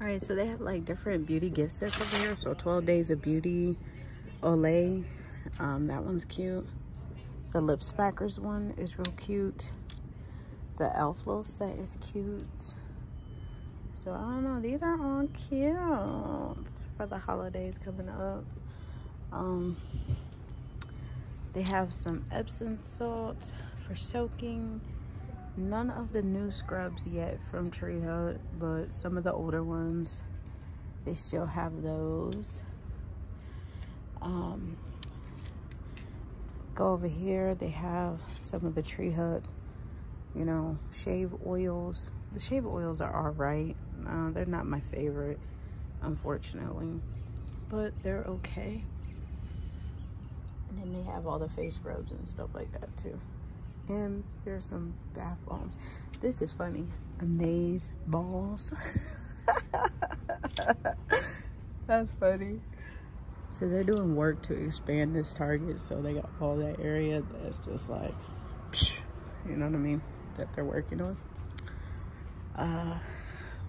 All right, so they have like different beauty gift sets over here. So 12 Days of Beauty, Olay. Um, that one's cute. The Lip Smackers one is real cute. The Elf little set is cute. So I don't know, these are all cute for the holidays coming up. Um, they have some Epsom salt for soaking. None of the new scrubs yet from Tree Hut, but some of the older ones, they still have those. Um, go over here, they have some of the Tree Hut, you know, shave oils. The shave oils are all right. Uh, they're not my favorite, unfortunately, but they're okay. And then they have all the face scrubs and stuff like that too. And there's some bath bombs. This is funny. Amaze balls. That's funny. So they're doing work to expand this target. So they got all that area that's just like, you know what I mean? That they're working on. Uh,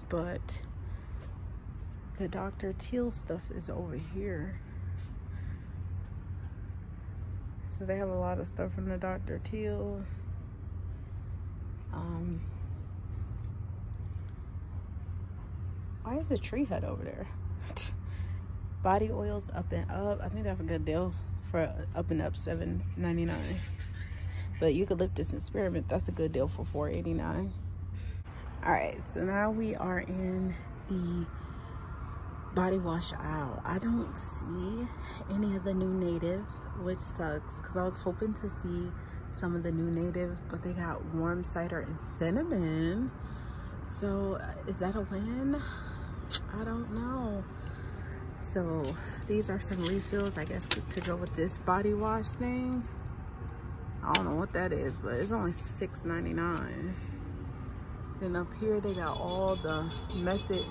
but the Dr. Teal stuff is over here. So they have a lot of stuff from the Dr. Teals. Um, why is the tree hut over there? Body oils up and up. I think that's a good deal for up and up seven ninety nine. But eucalyptus spearmint, that's a good deal for four eighty nine. All right, so now we are in the body wash aisle. I don't see any of the new native, which sucks because I was hoping to see some of the new native, but they got warm cider and cinnamon. So is that a win? I don't know. So these are some refills, I guess, to go with this body wash thing. I don't know what that is, but it's only $6.99. Then up here, they got all the method.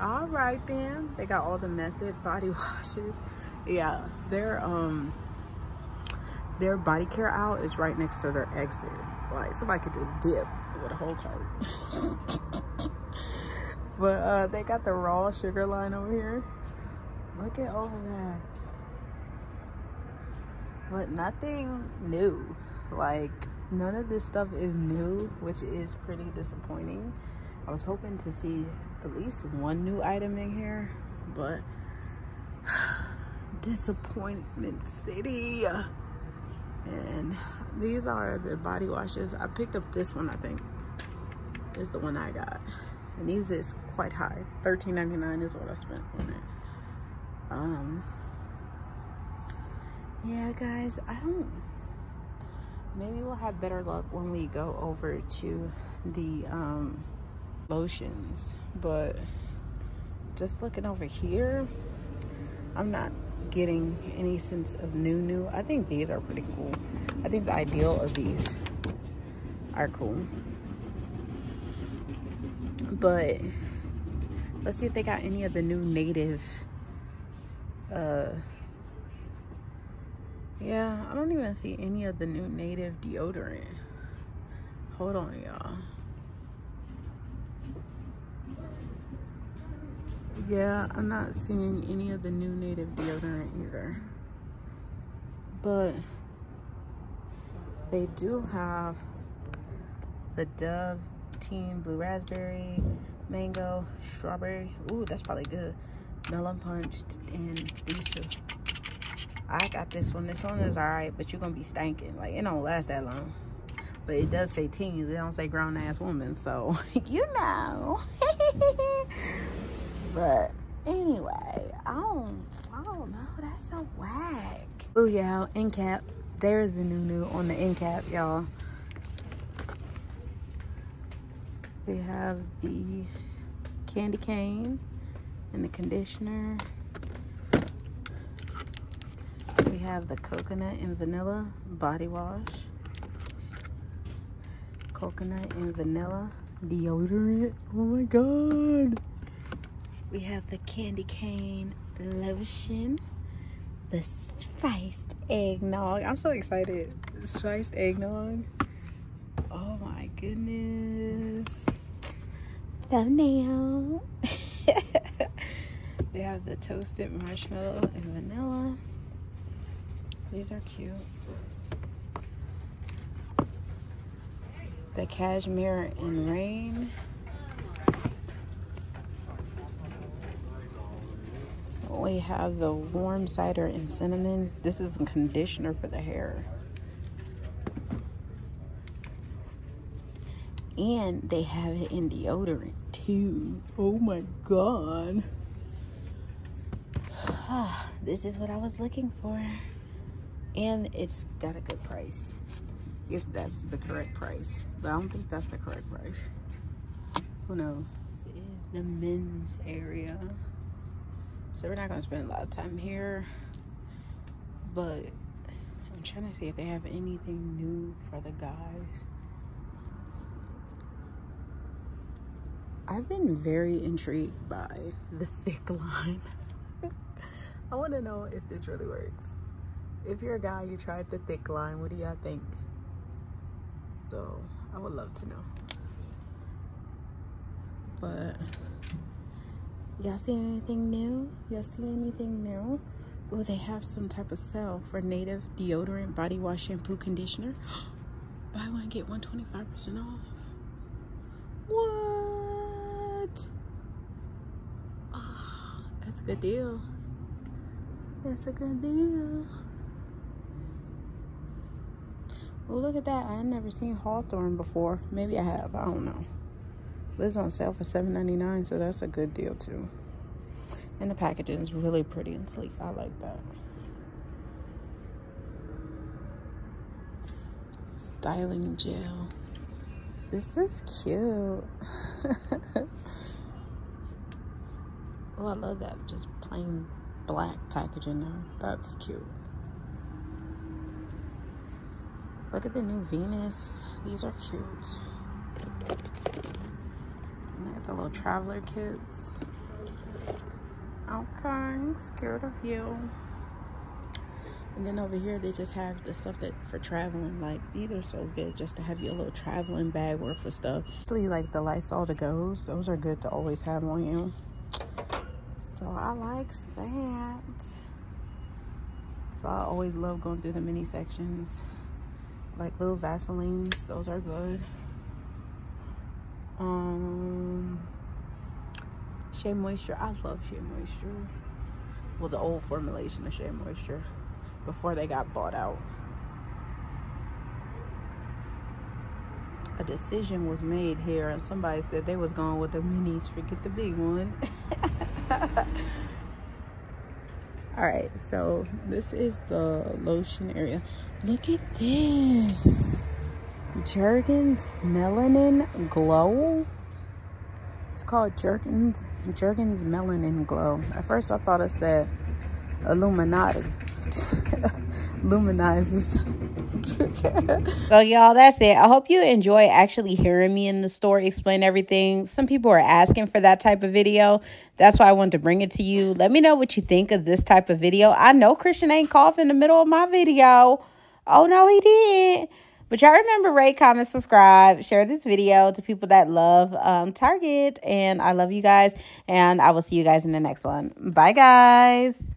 All right, then. They got all the method body washes. Yeah, their um, their body care out is right next to their exit. Like somebody could just dip with a whole cart. but uh, they got the raw sugar line over here. Look at all that. But nothing new. Like none of this stuff is new, which is pretty disappointing. I was hoping to see at least one new item in here, but disappointment city. And these are the body washes. I picked up this one, I think, is the one I got. And these is quite high. $13.99 is what I spent on it. Um, yeah, guys, I don't maybe we'll have better luck when we go over to the um, lotions but just looking over here I'm not getting any sense of new new I think these are pretty cool I think the ideal of these are cool but let's see if they got any of the new native uh yeah, I don't even see any of the new native deodorant. Hold on, y'all. Yeah, I'm not seeing any of the new native deodorant either. But they do have the Dove Teen Blue Raspberry, Mango, Strawberry. Ooh, that's probably good. Melon Punch and these two. I got this one. This one is all right, but you're going to be stanking. Like, it don't last that long. But it does say teens. It don't say grown-ass woman. So, you know. but anyway, I don't, I don't know. That's so whack. Oh, yeah, end cap. There's the new new on the end cap, y'all. We have the candy cane and the conditioner We have the coconut and vanilla body wash. Coconut and vanilla deodorant. Oh my god. We have the candy cane lotion. The spiced eggnog. I'm so excited. Spiced eggnog. Oh my goodness. Thumbnail. We have the toasted marshmallow and vanilla. These are cute. The cashmere and rain. We have the warm cider and cinnamon. This is a conditioner for the hair. And they have it in deodorant too. Oh my god. this is what I was looking for. And it's got a good price. If that's the correct price. But I don't think that's the correct price. Who knows? This is the men's area. So we're not going to spend a lot of time here. But I'm trying to see if they have anything new for the guys. I've been very intrigued by the thick line. I want to know if this really works. If you're a guy, you tried the thick line, what do y'all think? So I would love to know. But y'all see anything new? Y'all see anything new? Oh, they have some type of sale for native deodorant, body wash, shampoo, conditioner. Buy one, get one 25% off. What? Oh, that's a good deal. That's a good deal. Oh, look at that. I never seen Hawthorne before. Maybe I have. I don't know. But it's on sale for $7.99, so that's a good deal, too. And the packaging is really pretty and sleek. I like that. Styling gel. This is cute. oh, I love that. Just plain black packaging now. That's cute. Look at the new Venus. These are cute. Look at the little traveler kits. Okay, scared of you. And then over here, they just have the stuff that for traveling. Like, these are so good just to have your little traveling bag worth of stuff. Especially like the Lysol to goes. Those are good to always have on you. So I like that. So I always love going through the mini sections. Like little Vaselines, those are good. Um, Shea Moisture, I love Shea Moisture. Well, the old formulation of Shea Moisture before they got bought out. A decision was made here, and somebody said they was going with the minis. Forget the big one. All right, so this is the lotion area. Look at this. Jergens Melanin Glow. It's called Jergens Jergens Melanin Glow. At first I thought it said Illuminati. Luminizes. so y'all, that's it. I hope you enjoy actually hearing me in the store explain everything. Some people are asking for that type of video. That's why I wanted to bring it to you. Let me know what you think of this type of video. I know Christian ain't cough in the middle of my video. Oh no, he didn't. But y'all remember, rate, comment, subscribe, share this video to people that love um, Target. And I love you guys. And I will see you guys in the next one. Bye, guys.